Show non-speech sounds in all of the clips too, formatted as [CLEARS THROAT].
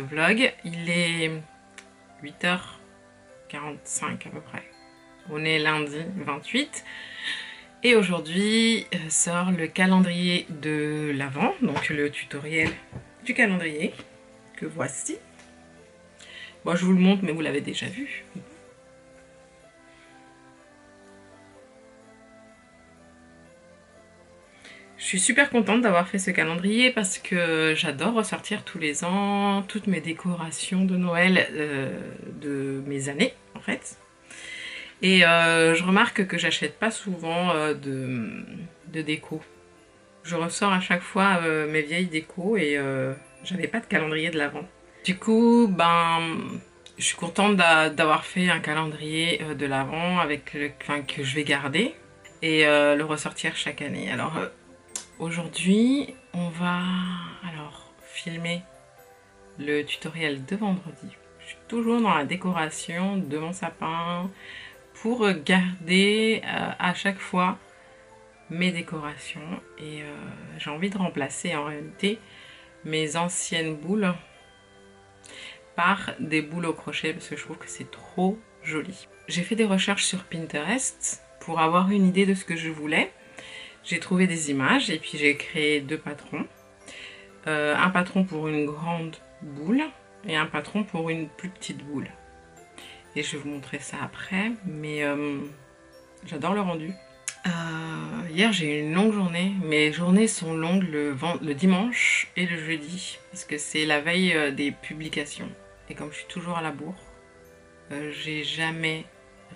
Vlog. Il est 8h45 à peu près. On est lundi 28. Et aujourd'hui euh, sort le calendrier de l'Avent, donc le tutoriel du calendrier que voici. Bon, je vous le montre, mais vous l'avez déjà vu. Suis super contente d'avoir fait ce calendrier parce que j'adore ressortir tous les ans toutes mes décorations de Noël euh, de mes années en fait. Et euh, je remarque que j'achète pas souvent euh, de, déco. Je ressors à chaque fois mes vieilles décos et j'avais pas de calendrier de l'avant. Du coup, ben, je suis contente d'avoir fait un calendrier de l'avant avec enfin, que je vais garder et le ressortir chaque année. Alors Aujourd'hui, on va alors filmer le tutoriel de vendredi. Je suis toujours dans la décoration de mon sapin pour garder euh, à chaque fois mes décorations et euh, j'ai envie de remplacer en réalité mes anciennes boules par des boules au crochet parce que je trouve que c'est trop joli. J'ai fait des recherches sur Pinterest pour avoir une idée de ce que je voulais j'ai trouvé des images et puis j'ai créé deux patrons. Euh, un patron pour une grande boule et un patron pour une plus petite boule. Et je vais vous montrer ça après, mais euh, j'adore le rendu. Euh, hier j'ai eu une longue journée, mes journées sont longues le, le dimanche et le jeudi, parce que c'est la veille des publications. Et comme je suis toujours à la bourre, j'ai jamais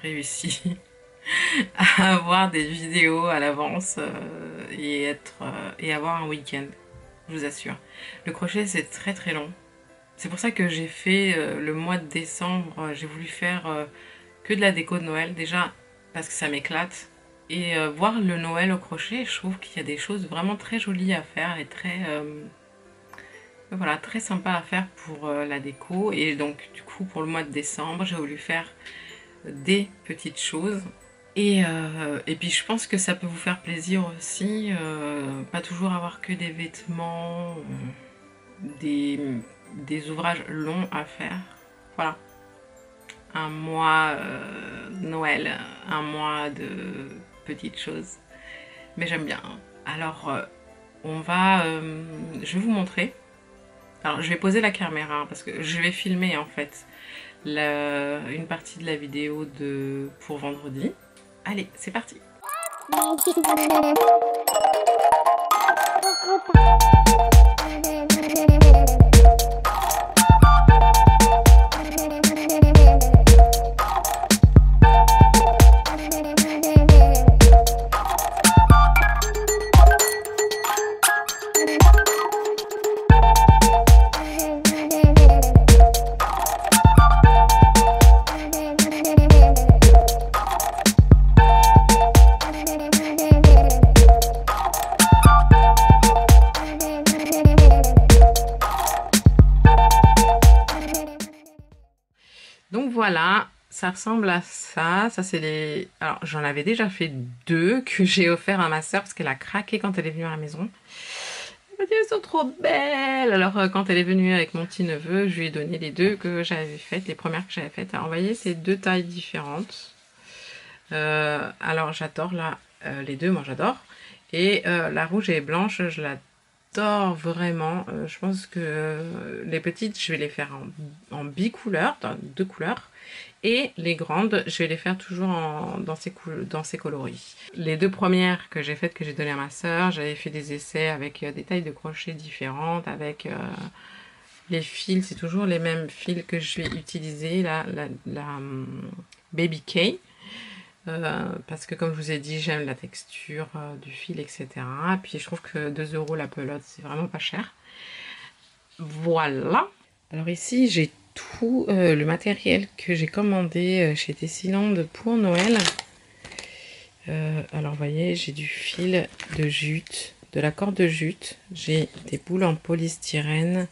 réussi [LAUGHS] à avoir des vidéos à l'avance euh, et, être, euh, et avoir un week-end, je vous assure. Le crochet c'est très très long. C'est pour ça que j'ai fait euh, le mois de décembre, j'ai voulu faire que de la déco de Noël, déjà parce que ça m'éclate. Et voir le Noël au crochet, je trouve qu'il y a des choses vraiment très jolies à faire et très... voilà, très sympa à faire pour la déco. Et donc du coup pour le mois de décembre, j'ai voulu faire des petites choses euh, et, puis je pense que ça peut vous faire plaisir aussi, euh, pas toujours avoir que des vêtements, euh, des, ouvrages longs à faire. Voilà. Un mois Noël, un mois de petites choses. Mais j'aime bien. Alors, on va... je vais vous montrer. Alors, je vais poser la caméra parce que je vais filmer en fait une partie de la vidéo pour vendredi. Allez, c'est parti ressemble à ça. Ça, c'est les... Alors, j'en avais déjà fait deux que [LAUGHS] j'ai offert à ma soeur parce qu'elle a craqué quand elle est venue à la maison. Elle m'a dit, elles sont trop belles Alors, euh, quand elle est venue avec mon petit neveu, je lui ai donné les deux que j'avais faites, les premières que j'avais faites. Alors, vous c'est deux tailles différentes. Euh, alors, j'adore là, euh, les deux, moi j'adore. Et la rouge et blanche, je l'adore vraiment. je pense que les petites, je vais les faire en, en bicouleur, dans deux couleurs. Les grandes, je vais les faire toujours dans, ces dans ces coloris. Les deux premières que j'ai faites, que j'ai données à ma soeur, j'avais fait des essais avec euh, des tailles de crochet différentes, avec euh, les fils, c'est toujours les mêmes fils que je vais utiliser, la, la, hum, Baby K. Euh, parce que comme je vous ai dit, j'aime la texture du fil, etc. Puis je trouve que 2 euros la pelote, c'est vraiment pas cher. Voilà. Alors ici, j'ai tout euh, le matériel que j'ai commandé euh, chez Tessiland pour Noël. Euh, alors vous voyez, j'ai du fil de jute, de la corde de jute. J'ai des boules en polystyrène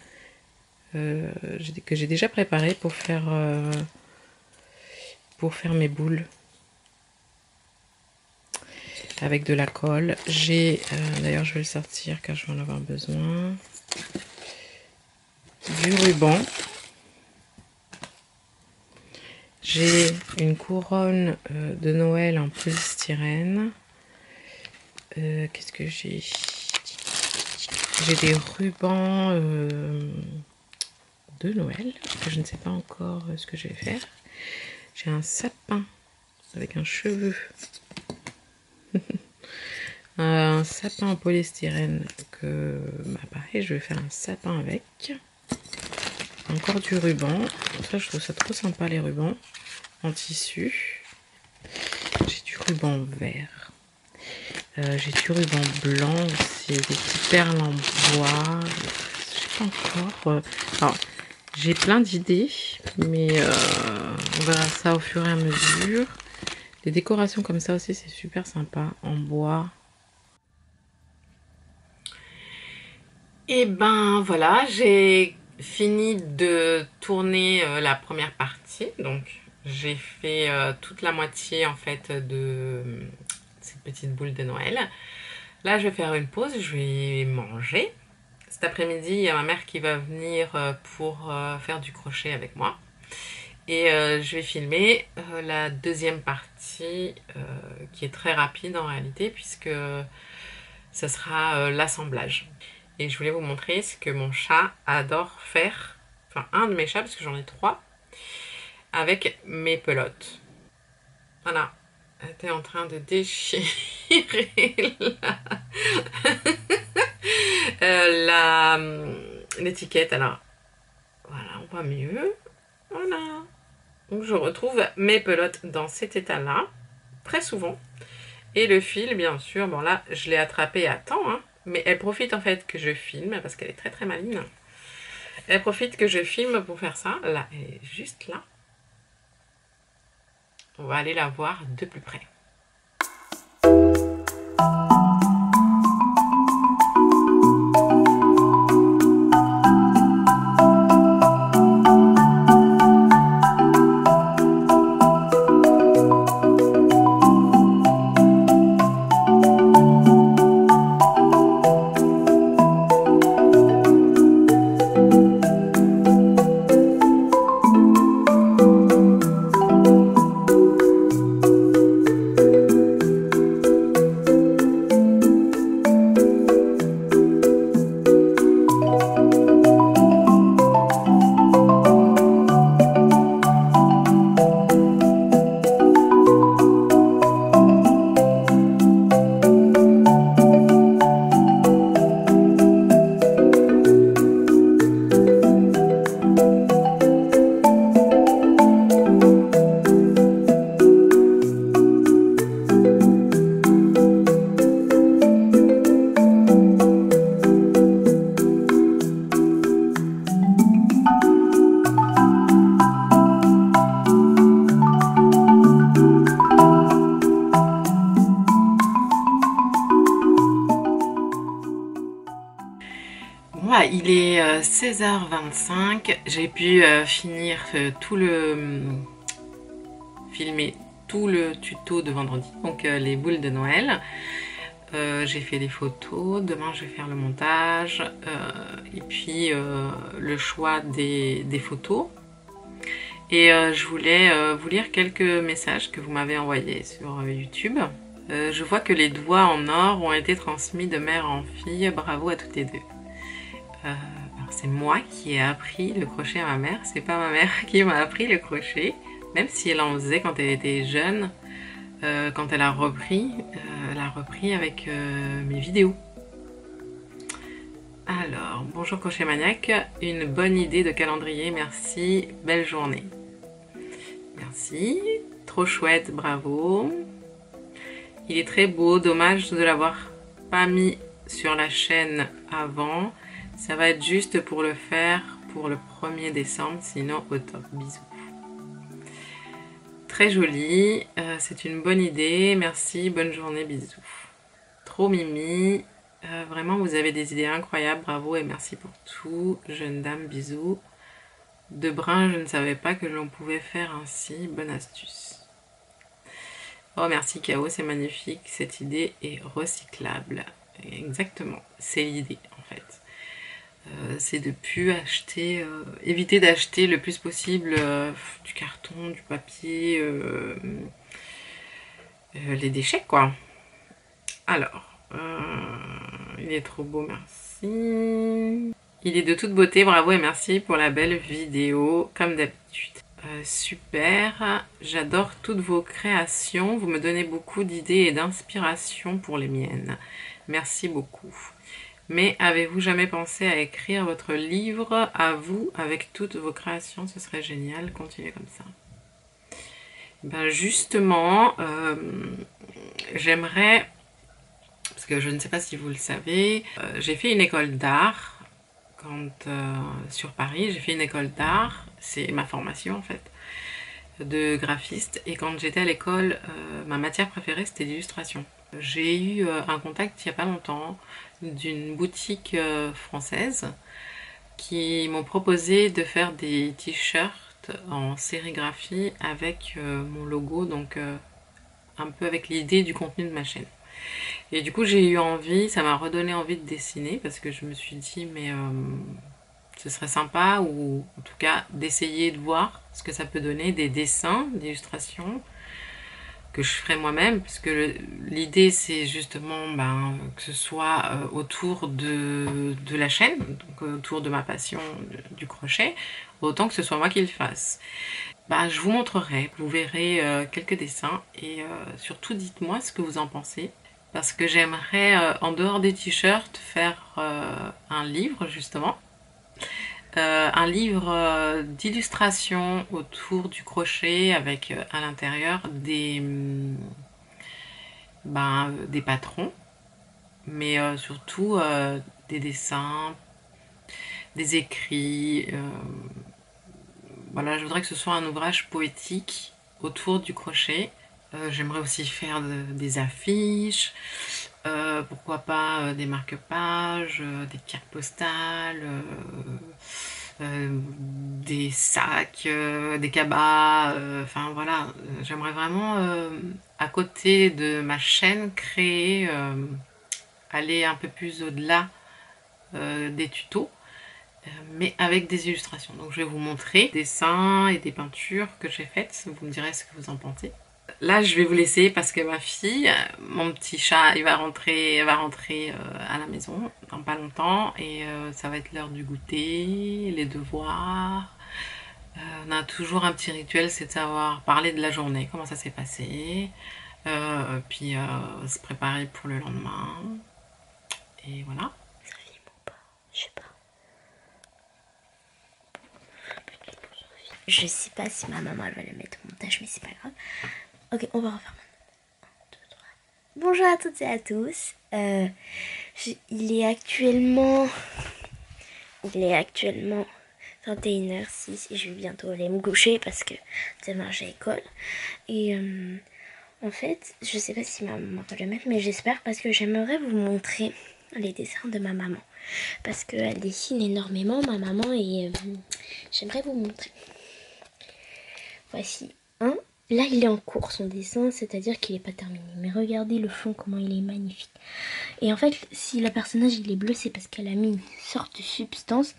que j'ai déjà préparé pour faire, pour faire mes boules avec de la colle. J'ai, d'ailleurs je vais le sortir car je vais en avoir besoin. du ruban. J'ai une couronne euh, de Noël en polystyrène. Euh, qu'est-ce que j'ai? J'ai des rubans euh, de Noël. Je ne sais pas encore ce que je vais faire. J'ai un sapin avec un cheveu. [LAUGHS] un sapin en polystyrène que bah je vais faire un sapin avec encore du ruban. Ça je trouve ça trop sympa les rubans. En tissu. J'ai du ruban vert. Euh, j'ai du ruban blanc aussi. Des petites perles en bois. Je sais pas encore euh, alors j'ai plein d'idées mais euh, on verra ça au fur et à mesure. Les décorations comme ça aussi c'est super sympa. En bois. Et ben voilà, j'ai fini de tourner euh, la première partie. Donc j'ai fait euh, toute la moitié en fait de euh, cette petite boule de Noël. Là je vais faire une pause, je vais manger. Cet après-midi, il y a ma mère qui va venir pour faire du crochet avec moi. Et je vais filmer la deuxième partie qui est très rapide en réalité puisque ce sera l'assemblage. Et je voulais vous montrer ce que mon chat adore faire. Enfin, un de mes chats, parce que j'en ai trois. Avec mes pelotes. Voilà. Elle était en train de déchirer la... [LAUGHS] Euh, l'étiquette. Alors, voilà, on voit mieux. Voilà. Donc, je retrouve mes pelotes dans cet état-là. Très souvent. Et le fil, bien sûr, bon là, je l'ai attrapé à temps, hein. Mais elle profite en fait que je filme, parce qu'elle est très très maligne. Elle profite que je filme pour faire ça. Là, elle est juste là. On va aller la voir de plus près. Est 16h25. Euh, J'ai pu euh, finir euh, tout le... filmer tout le tuto de vendredi. Donc les boules de Noël. j'ai fait des photos, demain je vais faire le montage et puis le choix des, photos. Et je voulais vous lire quelques messages que vous m'avez envoyés sur YouTube. je vois que les doigts en or ont été transmis de mère en fille. Bravo à toutes les deux. Euh, c'est moi qui ai appris le crochet à ma mère, c'est pas ma mère [LAUGHS] qui m'a appris le crochet, même si elle en faisait quand elle était jeune, euh, quand elle a repris, euh, elle a repris avec mes vidéos. Alors, bonjour Crochet Maniac, une bonne idée de calendrier, merci, belle journée. Merci, trop chouette, bravo. Il est très beau, dommage de l'avoir pas mis sur la chaîne avant. Ça va être juste pour le faire pour le 1er décembre, sinon au top. Bisous. Très joli, euh, c'est une bonne idée. Merci, bonne journée, bisous. Trop mimi. Euh, vraiment, vous avez des idées incroyables. Bravo et merci pour tout. Jeune dame, bisous. De brun, je ne savais pas que l'on pouvait faire ainsi. Bonne astuce. Oh, merci K.O., c'est magnifique. Cette idée est recyclable. Exactement, c'est l'idée en fait. Euh, c'est de plus acheter, euh, éviter d'acheter le plus possible euh, du carton, du papier, les déchets quoi. Alors, il est trop beau, merci. Il est de toute beauté, bravo et merci pour la belle vidéo, comme d'habitude. super, j'adore toutes vos créations, vous me donnez beaucoup d'idées et d'inspiration pour les miennes. Merci beaucoup. Mais avez-vous jamais pensé à écrire votre livre à vous avec toutes vos créations? Ce serait génial, continuez comme ça. Ben justement, euh, j'aimerais, parce que je ne sais pas si vous le savez, euh, j'ai fait une école d'art quand euh, sur Paris, j'ai fait une école d'art, c'est ma formation en fait, de graphiste. Et quand j'étais à l'école, ma matière préférée c'était l'illustration. J'ai eu un contact il n'y a pas longtemps d'une boutique euh, française qui m'ont proposé de faire des t-shirts en sérigraphie avec euh, mon logo, donc euh, un peu avec l'idée du contenu de ma chaîne. Et du coup j'ai eu envie, ça m'a redonné envie de dessiner parce que je me suis dit mais ce serait sympa ou en tout cas d'essayer de voir ce que ça peut donner, des dessins, d'illustrations que je ferai moi-même, puisque l'idée c'est justement ben, que ce soit euh, autour de, la chaîne, donc autour de ma passion du crochet, autant que ce soit moi qui le fasse. Ben, je vous montrerai, vous verrez euh, quelques dessins et euh, surtout dites-moi ce que vous en pensez. Parce que j'aimerais, en dehors des t-shirts, faire un livre justement euh, un livre euh, d'illustration autour du crochet avec euh, à l'intérieur des, mm, ben, des patrons, mais surtout des dessins, des écrits. voilà, je voudrais que ce soit un ouvrage poétique autour du crochet. J'aimerais aussi faire des affiches, pourquoi pas des marque-pages, des cartes postales, des sacs, euh, des cabas, euh, enfin voilà, j'aimerais vraiment à côté de ma chaîne créer, aller un peu plus au-delà des tutos mais avec des illustrations. Donc je vais vous montrer des dessins et des peintures que j'ai faites. Vous me direz ce que vous en pensez. Là, je vais vous laisser parce que ma fille, mon petit chat, il va rentrer, va rentrer euh, à la maison dans pas longtemps et euh, ça va être l'heure du goûter, les devoirs. Euh, on a toujours un petit rituel, c'est de savoir parler de la journée, comment ça s'est passé, puis se préparer pour le lendemain. Et voilà. Je sais pas. Je sais pas si ma maman va le mettre au montage, mais c'est pas grave. Ok, on va refaire maintenant. Bonjour à toutes et à tous. Euh, il est actuellement... Il est actuellement 21h06 et je vais bientôt aller me coucher parce que demain j'ai école. Et euh, en fait, je sais pas si ma maman va le mettre, mais j'espère parce que j'aimerais vous montrer les dessins de ma maman. Parce qu'elle dessine énormément, ma maman, et euh, j'aimerais vous montrer. Voici un Là, il est en cours son dessin, c'est-à-dire qu'il n'est pas terminé. Mais regardez le fond, comment il est magnifique. Et en fait, si le personnage il est bleu, c'est parce qu'elle a mis une sorte de substance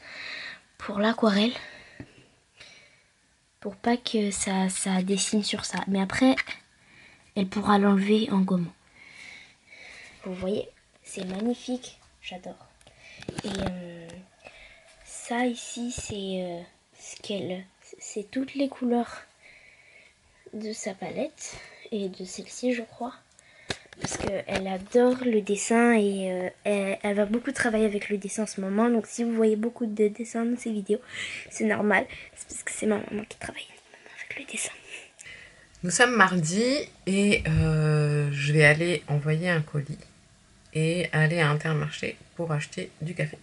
pour l'aquarelle. Pour pas que ça, ça dessine sur ça. Mais après, elle pourra l'enlever en gommant. Vous voyez, c'est magnifique. J'adore. Et euh, ça ici, c'est euh, ce qu'elle... C'est toutes les couleurs de sa palette et de celle-ci je crois. Parce qu'elle adore le dessin et euh, elle, va beaucoup travailler avec le dessin en ce moment. Donc si vous voyez beaucoup de dessins dans ses vidéos c'est normal. C'est parce que c'est ma maman qui travaille avec le dessin. Nous sommes mardi et euh, je vais aller envoyer un colis et aller à Intermarché pour acheter du café.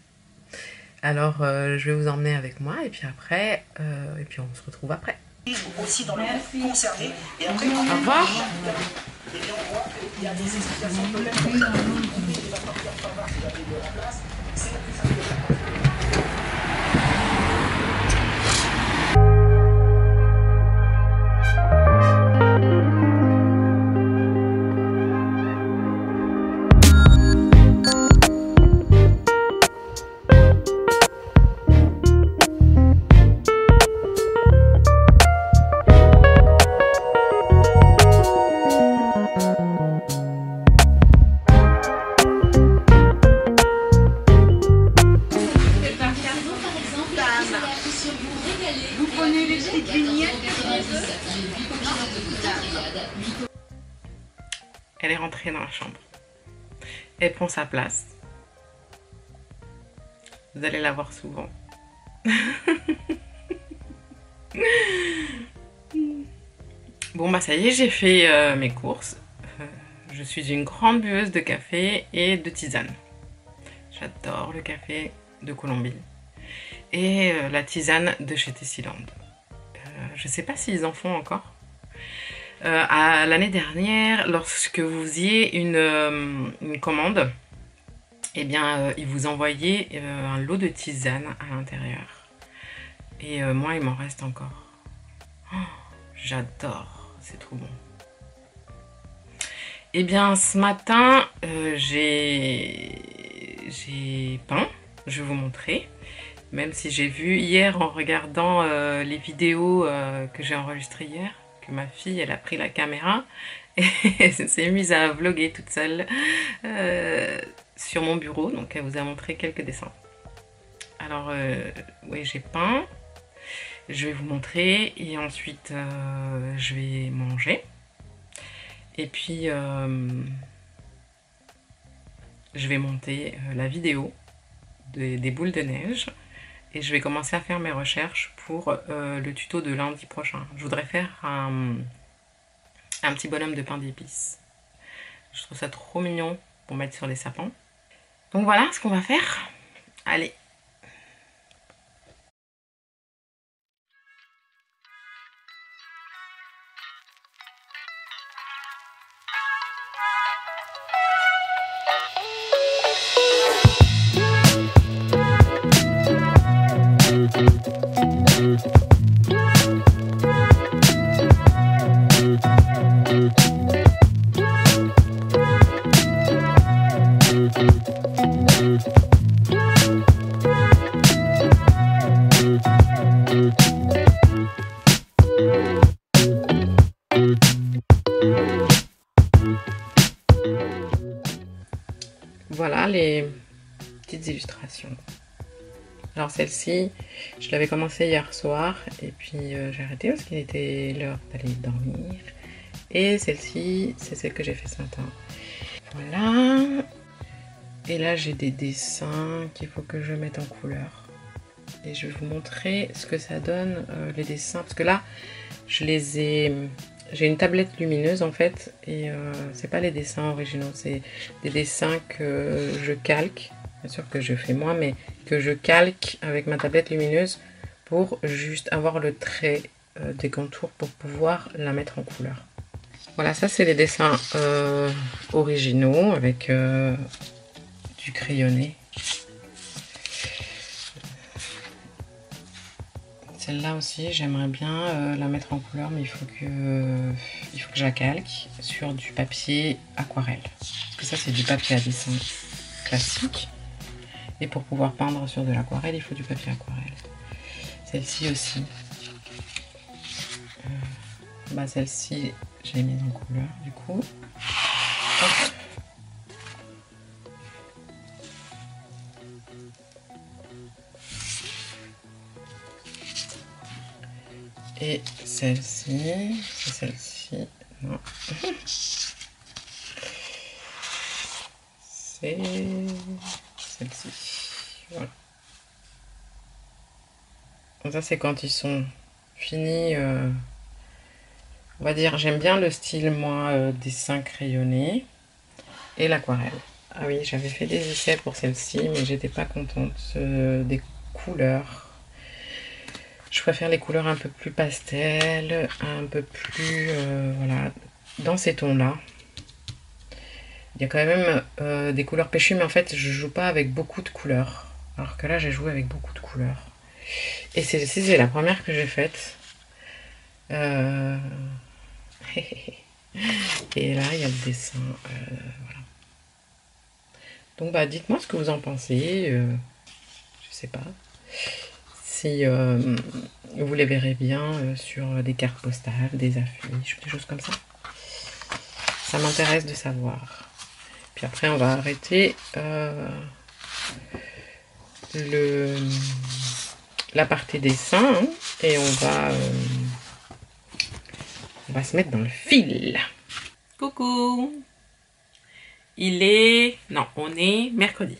Alors euh, je vais vous emmener avec moi et puis après et puis on se retrouve après aussi dans le groupe concerné. Et après. Et bien, on voit qu'il y a des explications partir par de la place. C'est la plus simple. Sa place. Vous allez la voir souvent. [LAUGHS] bon bah ça y est, j'ai fait euh, mes courses. Euh, je suis une grande bueuse de café et de tisane. J'adore le café de Colombie et euh, la tisane de chez Tessiland. je sais pas s'ils en font encore. à l'année dernière, lorsque vous faisiez une, une commande, eh bien, ils vous envoyaient un lot de tisane à l'intérieur. Et moi, il m'en reste encore. Oh, J'adore, c'est trop bon. Eh bien, ce matin, euh, j'ai peint. Je vais vous montrer. Même si j'ai vu hier en regardant euh, les vidéos euh, que j'ai enregistrées hier, que ma fille, elle a pris la caméra [LAUGHS] et s'est mise à vlogger toute seule sur mon bureau. Donc, elle vous a montré quelques dessins. Alors, oui, j'ai peint. Je vais vous montrer et ensuite euh, je vais manger. Et puis euh, je vais monter euh, la vidéo des boules de neige et je vais commencer à faire mes recherches pour le tuto de lundi prochain. Je voudrais faire un, petit bonhomme de pain d'épices. Je trouve ça trop mignon pour mettre sur les sapins. Donc voilà ce qu'on va faire. Allez, Voilà les petites illustrations. Alors celle-ci, je l'avais commencé hier soir et puis euh, j'ai arrêté parce qu'il était l'heure d'aller dormir. Et celle-ci, c'est celle que j'ai fait ce matin. Voilà. Et là, j'ai des dessins qu'il faut que je mette en couleur. Et je vais vous montrer ce que ça donne, euh, les dessins. Parce que là, je les ai... J'ai une tablette lumineuse en fait. Et euh, c'est pas les dessins originaux. C'est des dessins que je calque. Bien sûr que je fais moi, mais que je calque avec ma tablette lumineuse pour juste avoir le trait euh, des contours pour pouvoir la mettre en couleur. Voilà, ça c'est les dessins euh, originaux avec euh, du crayonné. Celle-là aussi, j'aimerais bien la mettre en couleur, mais il faut que, il je la calque sur du papier aquarelle. Parce que ça, c'est du papier à dessin classique. Et pour pouvoir peindre sur de l'aquarelle, il faut du papier aquarelle. Celle-ci aussi. bah celle-ci, je l'ai en couleur du coup. Et celle-ci, c'est celle-ci, non. [LAUGHS] C'est celle-ci. Voilà. ça c'est quand ils sont finis. Euh, on va dire, j'aime bien le style, moi, euh, dessin crayonné et l'aquarelle. Ah oui, j'avais fait des essais pour celle-ci, mais j'étais pas contente des couleurs. Je préfère les couleurs un peu plus pastel, un peu plus, euh, voilà, dans ces tons-là. Il y a quand même euh, des couleurs péchues, mais en fait, je joue pas avec beaucoup de couleurs. Alors que là, j'ai joué avec beaucoup de couleurs. Et c'est la première que j'ai faite. Euh, [LAUGHS] Et là, il y a le dessin. Euh, voilà. Donc, bah, dites-moi ce que vous en pensez. je sais pas. Si vous les verrez bien sur des cartes postales, des affiches, des choses comme ça. Ça m'intéresse de savoir. Puis après, on va arrêter euh, le, la partie dessin hein, et on va, euh, on va se mettre dans le fil. Coucou Il est... Non, on est mercredi.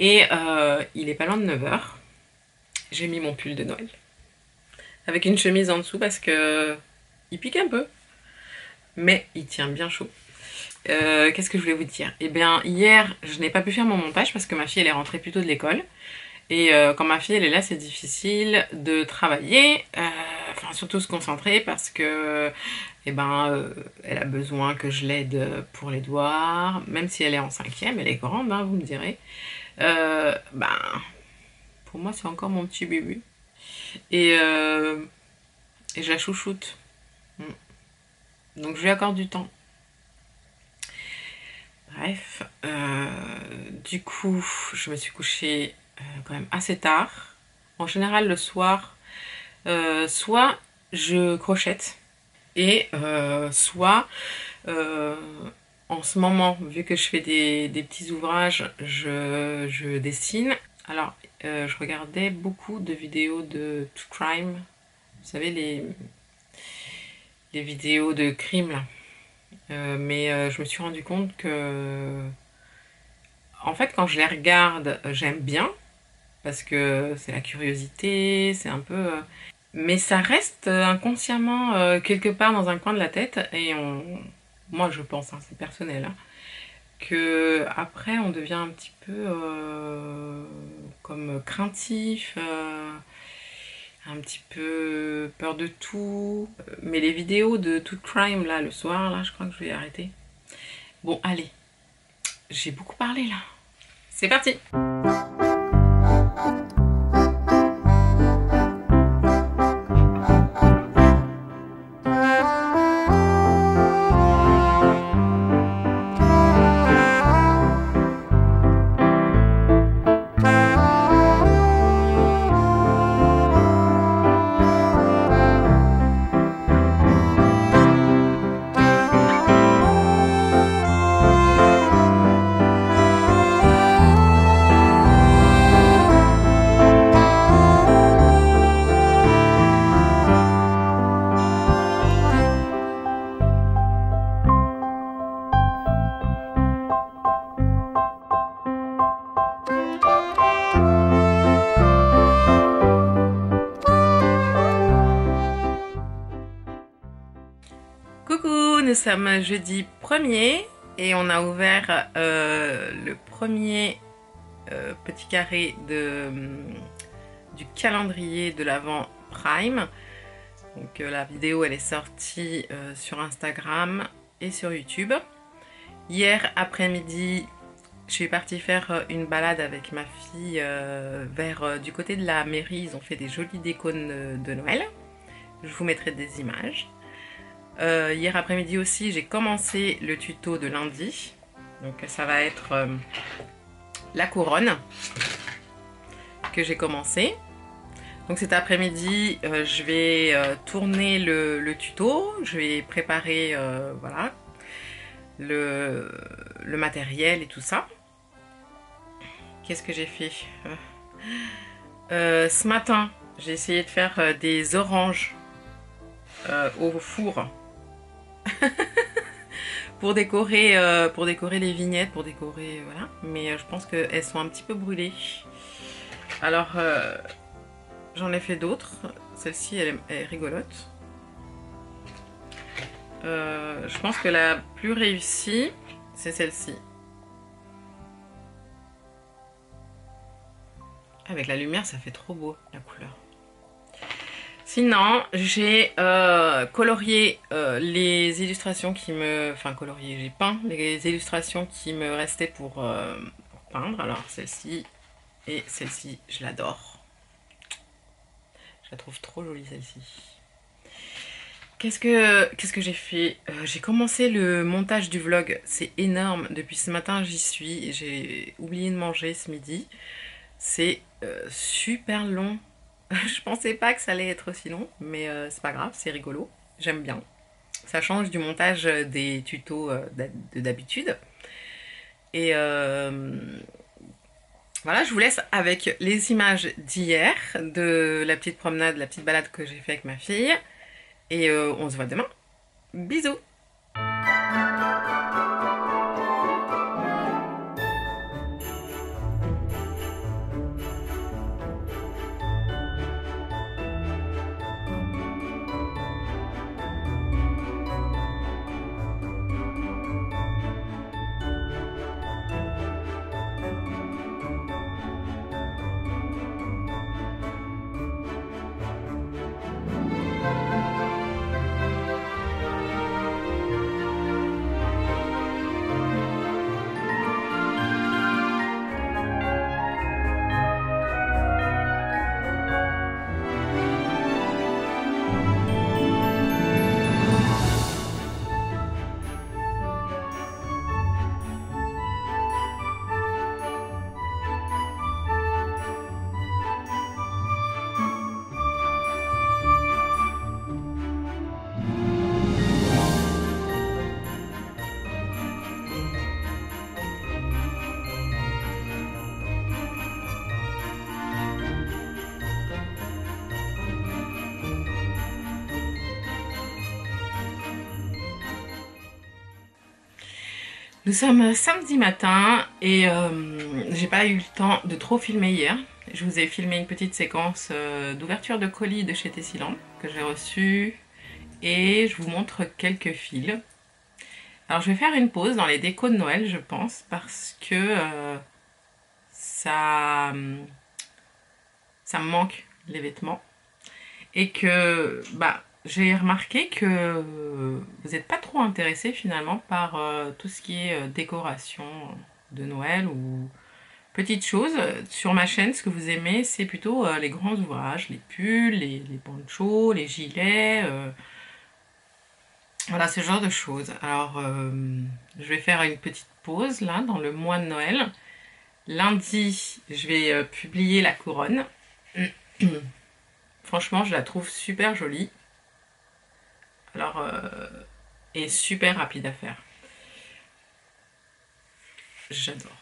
Et euh, il est pas loin de 9h. J'ai mis mon pull de Noël. Avec une chemise en dessous parce que il pique un peu. Mais il tient bien chaud. Euh, Qu'est-ce que je voulais vous dire? Eh bien, hier, je n'ai pas pu faire mon montage parce que ma fille, elle est rentrée plus tôt de l'école. Et euh, quand ma fille, elle est là, c'est difficile de travailler, euh, enfin surtout se concentrer parce que, eh ben, elle a besoin que je l'aide pour les devoirs, même si elle est en cinquième, elle est grande, hein, vous me direz. Ben, pour moi, c'est encore mon petit bébé. Et, euh, et je la chouchoute. Mm. Donc je lui accorde du temps. Bref, euh, du coup, je me suis couchée euh, quand même assez tard. En général, le soir, soit je crochette et soit en ce moment, vu que je fais des, petits ouvrages, je dessine. Alors, euh, je regardais beaucoup de vidéos de crime. Vous savez, les, les vidéos de crime là. Euh, mais euh, je me suis rendu compte que, en fait, quand je les regarde, j'aime bien parce que c'est la curiosité, c'est un peu. Mais ça reste inconsciemment quelque part dans un coin de la tête et on. Moi, je pense, hein, c'est personnel, hein, que après on devient un petit peu comme craintif. euh, un petit peu peur de tout. Mais les vidéos de tout crime là le soir, là, je crois que je vais arrêter. Bon, allez. J'ai beaucoup parlé là. C'est parti sommes jeudi 1er et on a ouvert euh, le premier euh, petit carré du calendrier de l'Avent Prime. Donc euh, la vidéo elle est sortie sur Instagram et sur YouTube. Hier après-midi, je suis partie faire une balade avec ma fille vers du côté de la mairie. Ils ont fait des jolies de, de Noël. Je vous mettrai des images. Euh, hier après-midi aussi, j'ai commencé le tuto de lundi. Donc ça va être euh, la couronne que j'ai commencé. Donc cet après-midi, euh, je vais tourner le, tuto. Je vais préparer voilà, le, matériel et tout ça. Qu'est-ce que j'ai fait? Ce matin, j'ai essayé de faire des oranges au four pour décorer euh, pour décorer les vignettes pour décorer voilà. Mais euh, je pense qu'elles sont un petit peu brûlées. Alors euh, j'en ai fait d'autres. Celle-ci elle, est- rigolote. Euh, je pense que la plus réussie c'est celle-ci. Avec la lumière ça fait trop beau la couleur Sinon, j'ai euh, colorié euh, les illustrations qui me... Enfin, colorié, j'ai peint les illustrations qui me restaient pour, euh, pour peindre. Alors, celle-ci et celle-ci, je l'adore. Je la trouve trop jolie, celle-ci. Qu'est-ce que, qu'est-ce que j'ai fait? J'ai commencé le montage du vlog. C'est énorme. Depuis ce matin, j'y suis. J'ai oublié de manger ce midi. C'est super long. [LAUGHS] Je pensais pas que ça allait être aussi long, mais euh, c'est pas grave, c'est rigolo. J'aime bien. Ça change du montage des tutos euh, d'hab- de d'habitude. Et euh, Voilà, je vous laisse avec les images d'hier, de la petite promenade, la petite balade que j'ai fait avec ma fille. Et euh, on se voit demain. Bisous Nous sommes samedi matin et euh, j'ai pas eu le temps de trop filmer hier. Je vous ai filmé une petite séquence euh, d'ouverture de colis de chez Tessiland que j'ai reçu et je vous montre quelques fils. Alors je vais faire une pause dans les décos de Noël je pense parce que euh, ça, ça me manque les vêtements et que bah j'ai remarqué que vous n'êtes pas trop intéressé finalement par euh, tout ce qui est euh, décoration de Noël ou petites choses. Sur ma chaîne, ce que vous aimez, c'est plutôt euh, les grands ouvrages, les pulls, les, les ponchos, les gilets. voilà, ce genre de choses. Alors, je vais faire une petite pause là, dans le mois de Noël. Lundi, je vais publier la couronne. [CLEARS THROAT] Franchement, je la trouve super jolie. Alors, euh, est super rapide à faire. J'adore.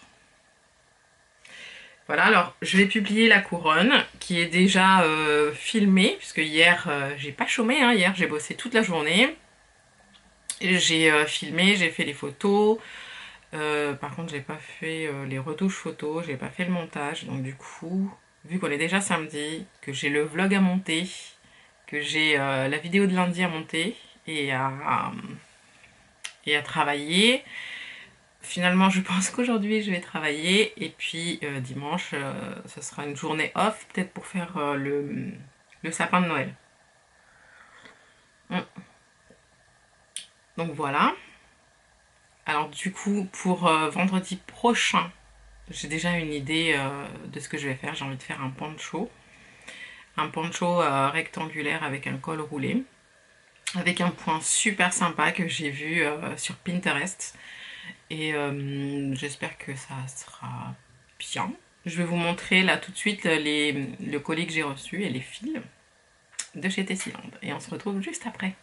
Voilà, alors je vais publier la couronne qui est déjà euh, filmée, puisque hier, euh, j'ai pas chômé, hein, hier j'ai bossé toute la journée. J'ai filmé, j'ai fait les photos. par contre, j'ai pas fait les retouches photos, j'ai pas fait le montage. Donc du coup, vu qu'on est déjà samedi, que j'ai le vlog à monter, j'ai euh, la vidéo de lundi à monter et à, et à travailler. Finalement, je [LAUGHS] pense qu'aujourd'hui, je vais travailler. Et puis, euh, dimanche, euh, ce sera une journée off, peut-être pour faire le, le, sapin de Noël. Hum. Donc, voilà. Alors, du coup, pour vendredi prochain, j'ai déjà une idée de ce que je vais faire. J'ai envie de faire un poncho un poncho euh, rectangulaire avec un col roulé avec un point super sympa que j'ai vu euh, sur Pinterest et euh, j'espère que ça sera bien. Je vais vous montrer là tout de suite les, le colis que j'ai reçu et les fils de chez Tessiland et on se retrouve juste après.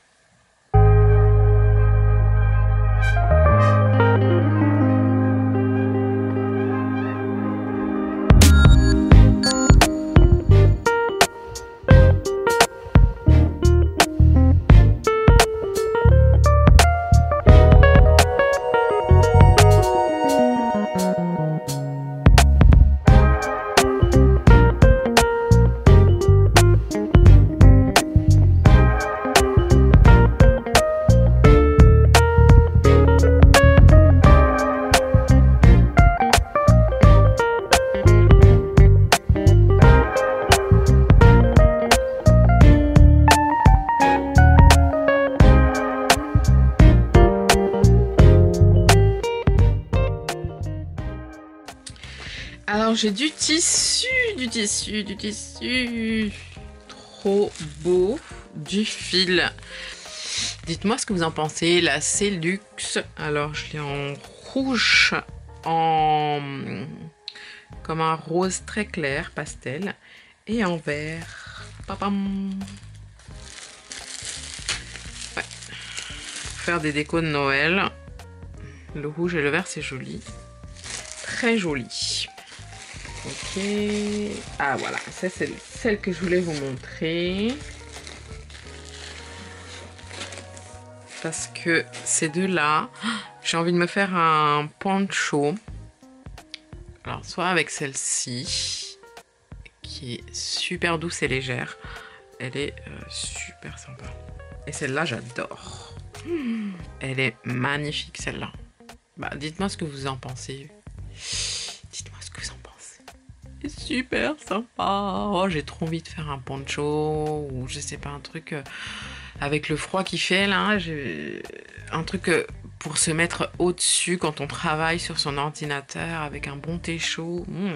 J'ai du tissu, du tissu, du tissu. Trop beau. Du fil. Dites-moi ce que vous en pensez. La Célux. Alors, je l'ai en rouge, en... Comme un rose très clair, pastel. Et en vert. Papam. Faire des décos de Noël. Le rouge et le vert, c'est joli. Très joli. Montrer. Ah voilà, ça c'est celle que je voulais vous montrer. Parce que ces deux-là, [GASPS] j'ai envie de me faire un poncho. Alors soit avec celle-ci, qui est super douce et légère. Elle est euh, super sympa. Et celle-là, j'adore. Elle est magnifique, celle-là. Bah, dites-moi ce que vous en pensez. Super sympa. Oh, j'ai trop envie de faire un poncho ou je sais pas, un truc euh, avec le froid qui fait là. Un truc euh, pour se mettre au-dessus quand on travaille sur son ordinateur avec un bon thé chaud. Mmh.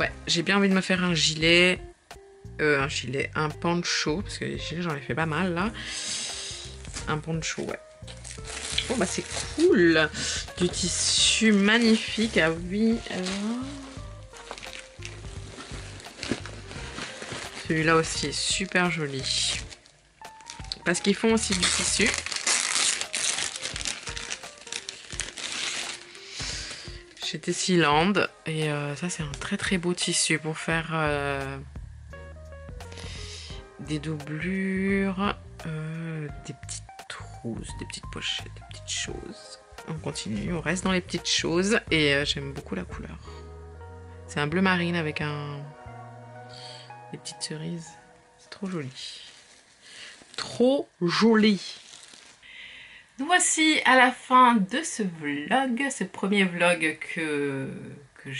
Ouais, j'ai bien envie de me faire un gilet. Euh, un gilet, un poncho, parce que les gilets j'en ai fait pas mal là. Un poncho, ouais. Oh bah c'est cool Du tissu magnifique, ah oui. alors. Celui-là aussi est super joli. Parce qu'ils font aussi du tissu. Chez Tessiland. Et euh, ça c'est un très très beau tissu pour faire euh, des doublures, euh, des petites trousses, des petites pochettes, des petites choses. On continue, on reste dans les petites choses et j'aime beaucoup la couleur. C'est un bleu marine avec un des petites cerises. C'est trop joli. Trop joli. Nous voici à la fin de ce vlog, ce premier vlog que, que,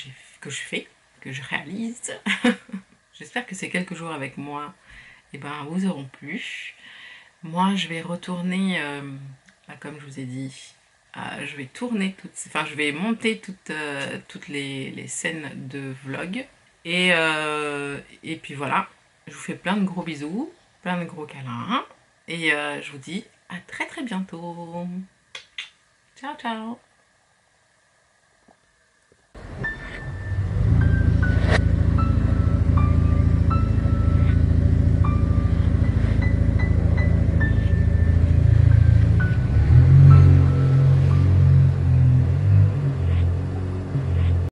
que je fais, que je réalise. [LAUGHS] J'espère que ces quelques jours avec moi eh ben, vous auront plu. Moi, je vais retourner, euh, bah, comme je vous ai dit, je vais tourner toutes, enfin, je vais monter toutes, euh, toutes les, les scènes de vlog. Et, euh, et puis voilà, je vous fais plein de gros bisous, plein de gros câlins. Et euh, je vous dis à très très bientôt. Ciao, ciao